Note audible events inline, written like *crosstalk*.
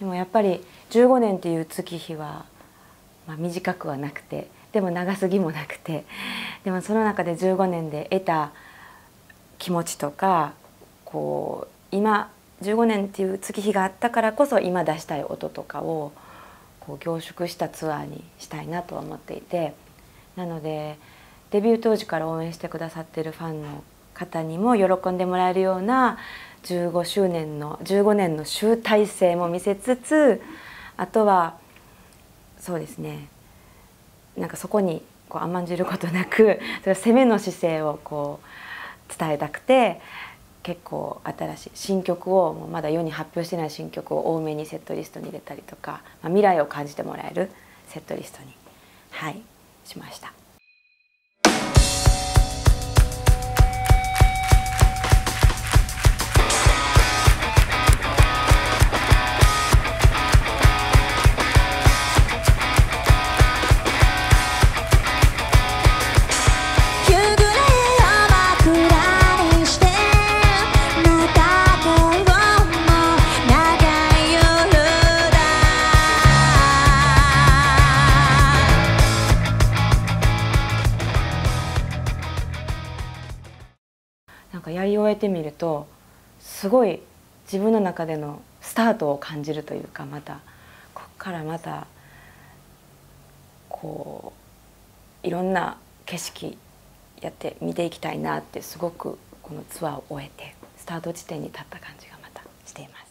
でもやっぱり15年っていう月日は、まあ、短くはなくてでも長すぎもなくてでもその中で15年で得た気持ちとかこう今15年っていう月日があったからこそ今出したい音とかをこう凝縮したツアーにしたいなとは思っていてなのでデビュー当時から応援してくださってるファンの方にも喜んでもらえるような15周年の15年の集大成も見せつつあとはそうですねなんかそこにこう甘んじることなく *laughs* それ攻めの姿勢をこう伝えたくて結構新しい新曲をもうまだ世に発表してない新曲を多めにセットリストに入れたりとか、まあ、未来を感じてもらえるセットリストにはいしました。なんかやり終えてみるとすごい自分の中でのスタートを感じるというかまたこっからまたこういろんな景色やって見ていきたいなってすごくこのツアーを終えてスタート地点に立った感じがまたしています。